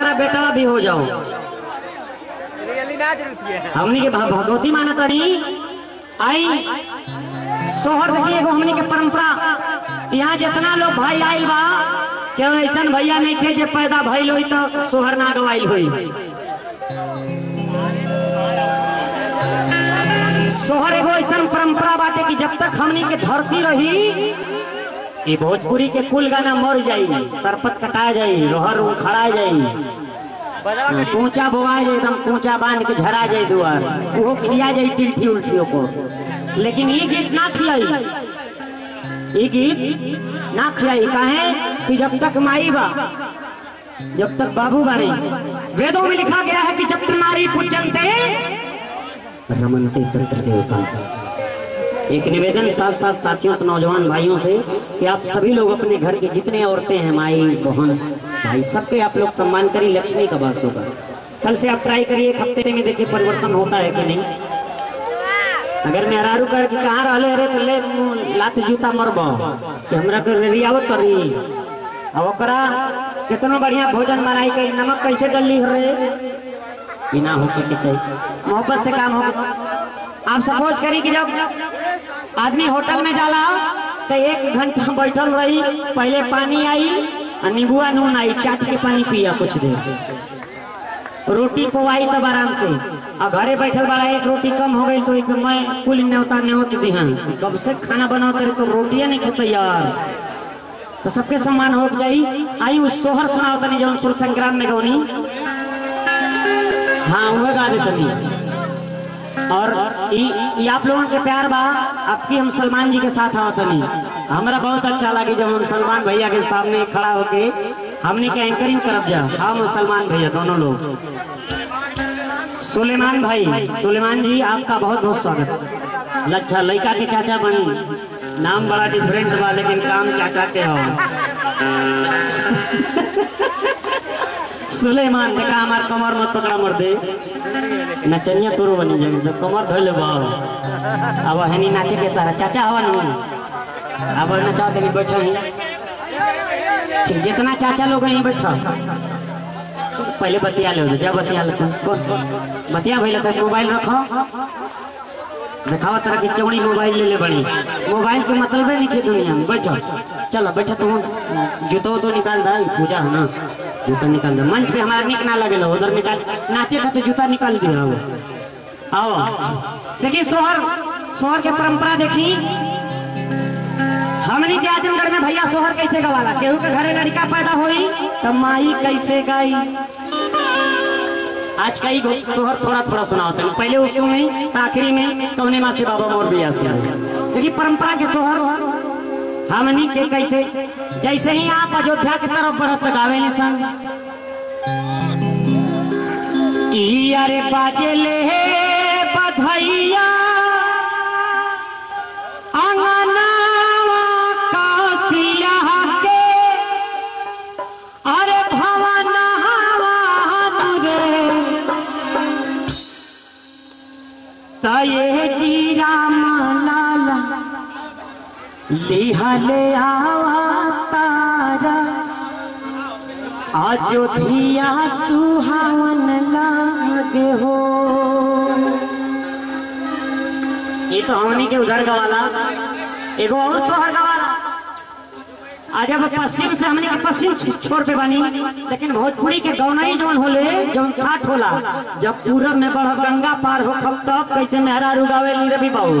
मेरा बेटा भी हो जाओ हमनी के भगवती माना तारी आई। सोहर देखिए हमनी के परंपरा। यहाँ जितना लोग भाई आइल बा केहू ऐसन भैया नहीं थे जे पैदा भइल होई तो सोहर ना गवाइल होई। सोहर एगो ऐसा परंपरा बाटे कि जब तक हमनी के धरती रही ये भोजपुरी के कुल गाना मर जाई, सरपत कटा जाई, रोहर खड़ा जाई। पूछा बोआ जाए एकदम पूछा बाँध के झरा जाए दुआर। वो खिया जाए टिल्ठी उल्टियों को। लेकिन ये गीत ना खियाई। ये गीत ना खियाई। काहे? कि जब तक माई बा, जब तक बाबू बारे वेदों में लिखा गया है कि जब नारी पूजनते रमनते तंत्र देवता। एक निवेदन साथ साथ साथियों से नौजवान भाइयों से कि आप सभी लोग अपने घर के जितने औरतें हैं, माई बहन, भाई, सबके आप लोग सम्मान करिए लक्ष्मी का वास होगा। कल से आप ट्राई करिए, एक हफ़्ते में देखिए परिवर्तन होता है कि नहीं। अगर मेहरारू कर के कहाँ रहले, अरे तो ले, लात जूता मरब कि हमरा के रियावत करी। ओकरा कितना बढ़िया भोजन बनाई के नमक कैसे डली रे ई ना होके के चाहिए मोहब्बत से काम हो आप सपोज़ करी कि जब आदमी होटल में जाला तो एक घंटा बैठल रही, पहले पानी आई और नींबुआ नून आई, चाट के पानी पिया कुछ देर। रोटी पवाई तब आराम से। और घरे बैठल बड़ा, एक रोटी कम हो गई तो एक मैं, कुल न्योता न्योत दिहन कब से खाना बनाओ तेरे तो रोटियाँ नहीं खेते यार। तो सबके सम्मान हो जाई। आई उस सोहर सुनाओ तनी जौन सुर संग्राम में गौनी। हाँ वह गा दे तनी। और ई आप लोगों के प्यार बा आपकी हम सलमान जी के साथ आवत तनी हमरा बहुत अच्छा लगे जब हम सलमान भैया के सामने खड़ा होके, हमने के एंकरिंग करब जा हम सलमान भैया, दोनों लोग। सुलेमान भाई, सुलेमान जी, आपका बहुत बहुत स्वागत। अच्छा लड़का के चाचा बनी। नाम बड़ा डिफरेंट बा, लेकिन काम चाचा के हो। सुलेमान देखा हमार कमर मत पकड़ा मर दे नचनिया तोरो बनी जाए तो कमर धोले बा अब हनी नाचे के तारा चाचा हवा नु अब नचाओ तनी बैठो ही जितना चाचा लोग यहीं बैठो पहले बतिया ले जब बतिया ले तुम कौन बतिया भइल त मोबाइल रखो दिखावा तरह की चौड़ी मोबाइल ले ले बड़ी मोबाइल के मतलब है नहीं दुनिया में बैठो चलो बैठो तुम जूतो तो निकाल दा पूजा है ना जूता निकाल दे। मंच पे हमारा निक ना लगे उधर निकाल। नाचे खाते जूता निकाल दिया आओ आओ। देखिए, सोहर सोहर के परंपरा देखी। हमनी के आजमगढ़ में भैया सोहर कैसे गवाला? केहू के घरे लड़का पैदा होई तो माई कैसे गाई? आज का ही सोहर थोड़ा थोड़ा सुनाओ तनी। पहले उस में आखिरी में कौने माँ से बाबा मोर भी आसे देखिए, परंपरा के सोहर हमनी के कैसे? जैसे ही आप अयोध्या की तरफ़ बढ़त गावे ले सन। अरे बाजे ले बधैया। अंगनावा कौशल्या के अयोध्या सुहावन लागे हो ये तो हमनी के उधर गवाला एगो और सोहर गवाला आज अब पश्चिम से हमने पश्चिम छोर पे बनी। लेकिन भोजपुरी के गौनई जौन होले जौन ठाठ होला, जब पूरब में बढ़ गंगा पार हो खब तब कैसे मेहरा रुगावे ली रवि बाबू?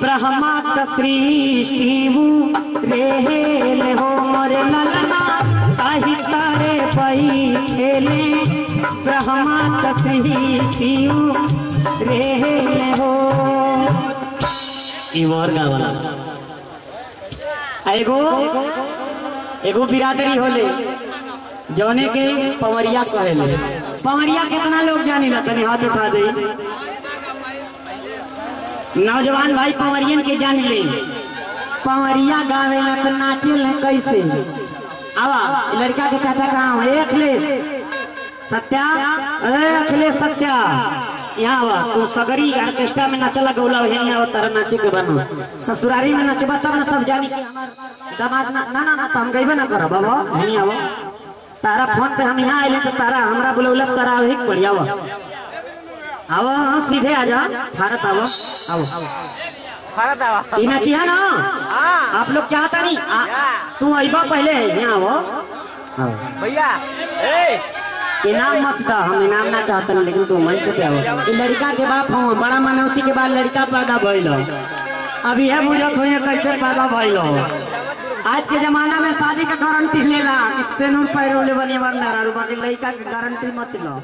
ब्रह्मा का सृष्टि हो मोरे ललना ताही तारे बैठेले ब्रह्मा का सृष्टि हो। ई मोर गावला एगो एगो बिरादरी होले जौने के पवरिया कहेले। पवरिया कितना लोग जानी ला तनी हाथ उठा दे। नौजवान भाई पवरियन के जान ले। पवरिया गावे ला तो नाचे ले कैसे? आवा लड़का के चाचा कहाँ हो अखिलेश। सत्या? अरे अखिलेश सत्या। यहाँ आवा तू सगरी ऑर्केस्ट्रा में नचला गौला वही आवा तारा नाचे के बनो। ससुरारी में नचबा तब ना सब जानी। हमार दामाद ना ना ना, ना तो हम गइबे ना करब बाबा वही आवा। तारा फ़ोन पे हम यहाँ आइले तो तारा हमरा बुलौला तारा वही पड़ी आवा। हाँ सीधे आ जा भारत आवा आओ। भारत आवा ई नचिया ना हाँ। आप लोग चाहता नहीं। आ, तू अइबा पहले यहाँ आओ। आओ। भैया ए। इनाम मत दा हम इनाम ना चाहते हैं लेकिन तू मंच पे आओ ई लड़का के बाप हो बड़ा मनौती के बाद लड़का पैदा भइल हो। अब यह बुझत हुई कैसे पैदा भइल हो। आज के जमाना में शादी का गारंटी लेला इससे नूर पैरोले बने वरना बाकी लड़का के गारंटी मत लो। आओ